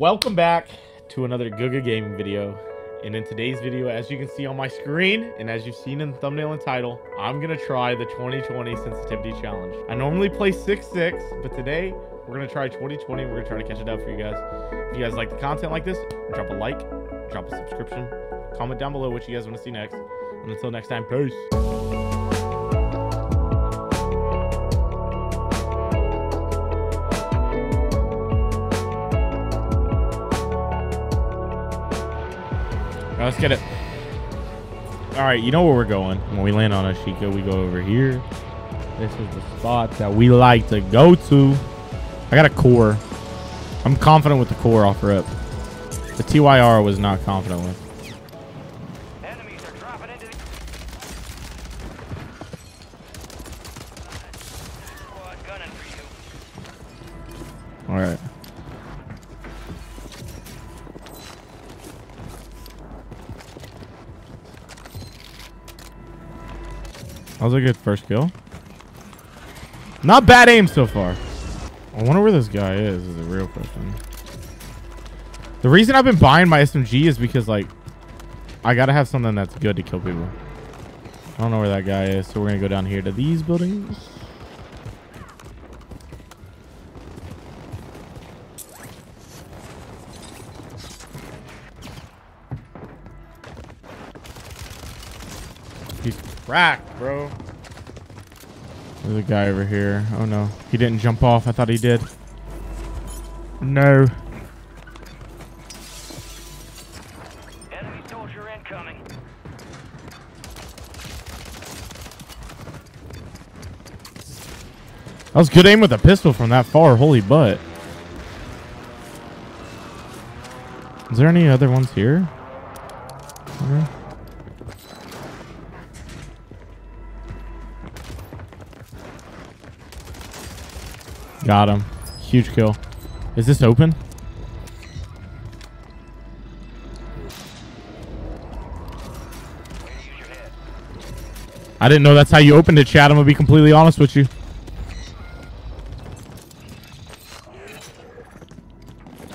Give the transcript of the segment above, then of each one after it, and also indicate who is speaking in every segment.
Speaker 1: Welcome back to another Good Good Gaming video. And in today's video, as you can see on my screen, and as you've seen in the thumbnail and title, I'm gonna try the 2020 sensitivity challenge. I normally play 6-6, but today we're gonna try 2020. We're gonna try to catch it up for you guys. If you guys like the content like this, drop a like, drop a subscription, comment down below what you guys want to see next. And until next time, peace. Let's get it. All right, you know where we're going. When we land on Ashika, we go over here. This is the spot that we like to go to. I got a core. I'm confident with the core offer up. The TYR was not confident with. That was a good first kill. Not bad aim so far. I wonder where this guy is, is a real question. The reason I've been buying my SMG is because, like, I gotta have something that's good to kill people. I don't know where that guy is, so we're gonna go down here to these buildings. Cracked, bro. There's a guy over here. Oh no. He didn't jump off. I thought he did. No.
Speaker 2: Enemy soldier incoming.
Speaker 1: That was good aim with a pistol from that far. Holy butt. Is there any other ones here? Got him. Huge kill. Is this open?
Speaker 2: Use your head.
Speaker 1: I didn't know that's how you opened it, chat. I'm gonna be completely honest with you.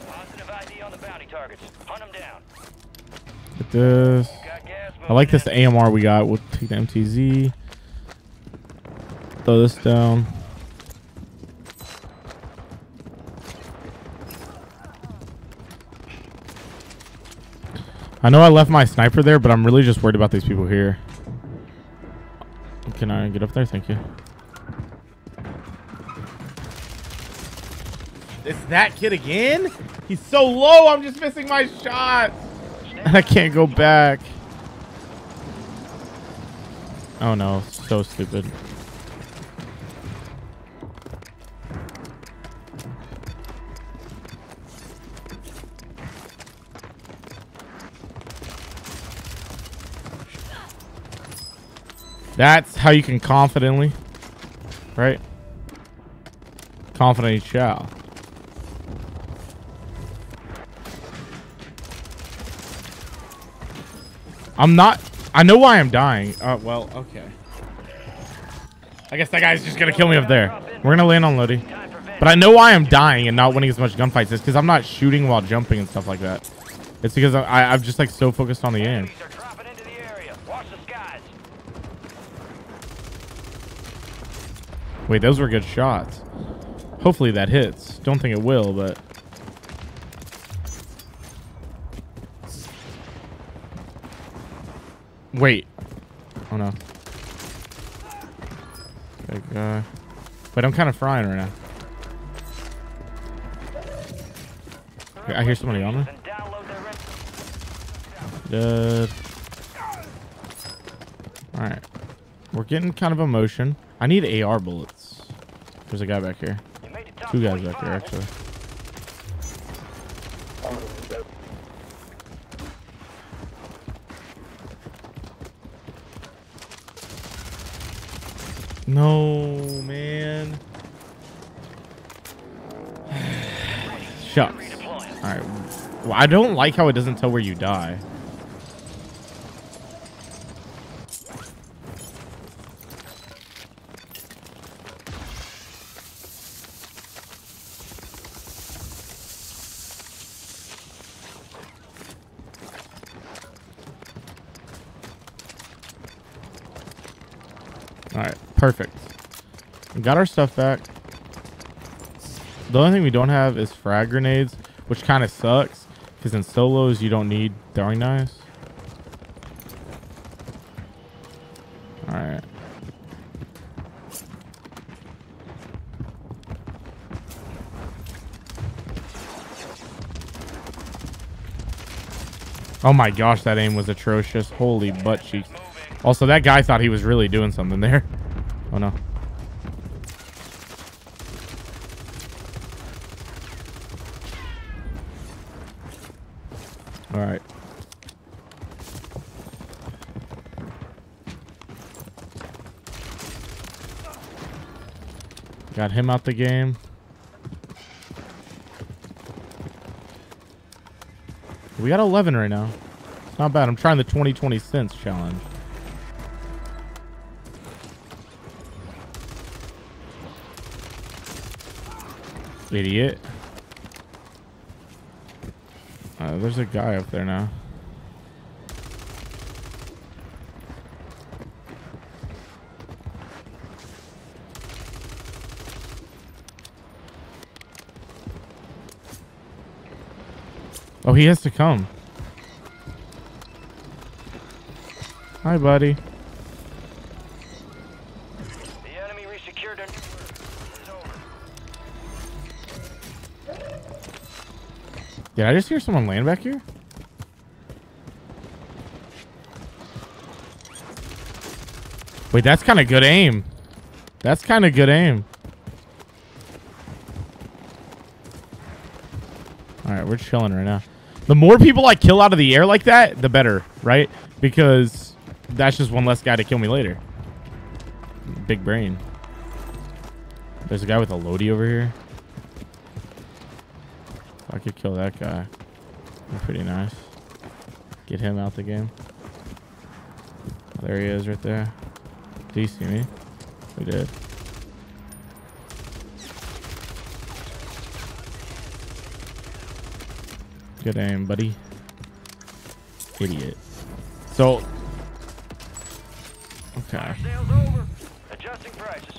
Speaker 2: Positive ID on the bounty targets. Hunt them down.
Speaker 1: Get this. I like this AMR we got. We'll take the MTZ. Throw this down. I know I left my sniper there, but I'm really just worried about these people here. Can I get up there? Thank you. It's that kid again? He's so low, I'm just missing my shot. And I can't go back. Oh no, so stupid. That's how you can confidently, right? Confidently shall. I'm not. I know why I'm dying. Uh, well, okay. I guess that guy's just gonna kill me up there. We're gonna land on Lodi. But I know why I'm dying and not winning as much gunfights. It's because I'm not shooting while jumping and stuff like that. It's because I, I'm just like so focused on the aim. Wait, those were good shots. Hopefully that hits. Don't think it will, but wait. Oh no. Big guy. Wait, I'm kind of frying right now. I hear somebody on me. Dead. Alright. We're getting kind of a motion. I need AR bullets. There's a guy back here. Two guys back
Speaker 2: 25.
Speaker 1: here, actually. No, man. Shucks. Alright. Well, I don't like how it doesn't tell where you die. All right, perfect. We got our stuff back. The only thing we don't have is frag grenades, which kind of sucks because in solos you don't need throwing knives. All right. Oh my gosh, that aim was atrocious. Holy butt cheeks. Also, that guy thought he was really doing something there. Oh no. All right. Got him out the game. We got 11 right now. It's not bad. I'm trying the 2020 cents challenge. Idiot. Uh, there's a guy up there now. Oh, he has to come. Hi, buddy. Did I just hear someone land back here? Wait, that's kind of good aim. That's kind of good aim. All right, we're chilling right now. The more people I kill out of the air like that, the better, right? Because that's just one less guy to kill me later. Big brain. There's a guy with a Lodi over here. I could kill that guy. Be pretty nice. Get him out the game. Oh, there he is right there. Do you see me? We did. Good aim, buddy. Idiot. So. Okay.
Speaker 2: Adjusting prices.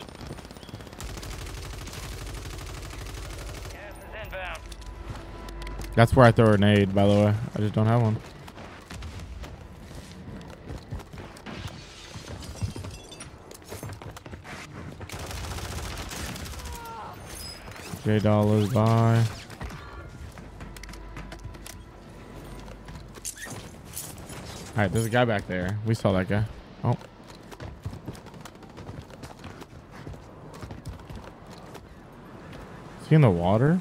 Speaker 2: Gas is inbound.
Speaker 1: That's where I throw a grenade, by the way. I just don't have one. J dollars by. Alright, there's a guy back there. We saw that guy. Oh. Is he in the water?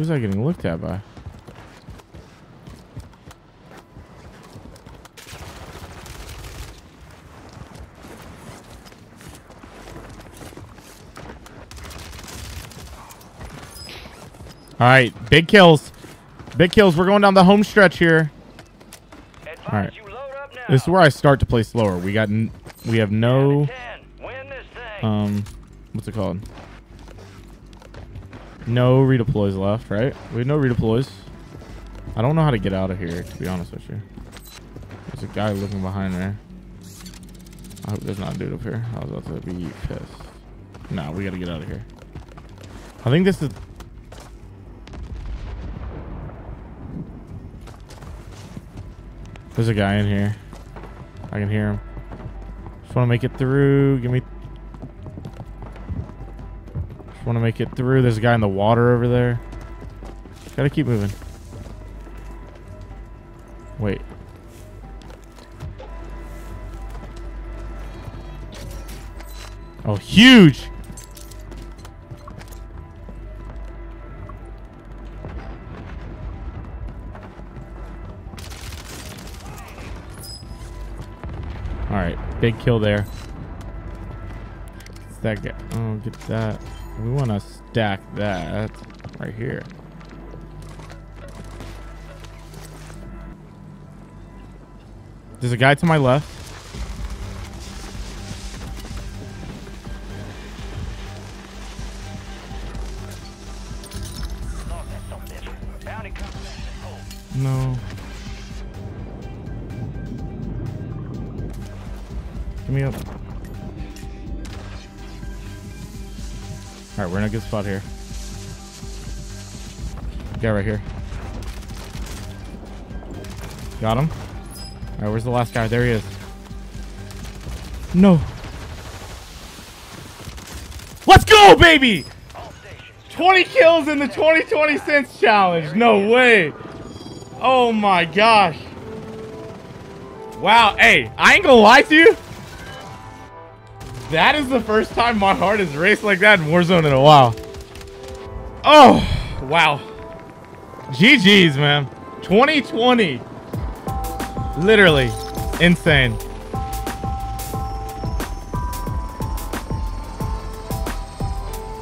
Speaker 1: Who's that getting looked at by? All right, big kills. Big kills. We're going down the home stretch here. Alright.
Speaker 2: you load up now.
Speaker 1: This is where I start to play slower. We got n we have no
Speaker 2: Ten. Win this thing.
Speaker 1: um what's it called? No redeploys left, right? We have no redeploys. I don't know how to get out of here, to be honest with you. There's a guy looking behind there. I hope there's not a dude up here. I was about to be pissed. Nah, we gotta get out of here. I think this is There's a guy in here. I can hear him. Just want to make it through. Give me. Want to make it through. There's a guy in the water over there. Gotta keep moving. Wait. Oh, huge! All right, big kill there. That guy. Oh, get that. We want to stack that right here. There's a guy to my left. No. Give me up. All right, we're in a good spot here. Guy right here. Got him. All right, where's the last guy? There he is. No. Let's go, baby! 20 kills in the 2020 cents challenge. No way. Oh my gosh. Wow. Hey, I ain't gonna lie to you. That is the first time my heart has raced like that in Warzone in a while. Oh, wow. GG's, man. 2020. Literally insane.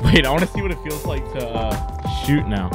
Speaker 1: Wait, I want to see what it feels like to uh, shoot now.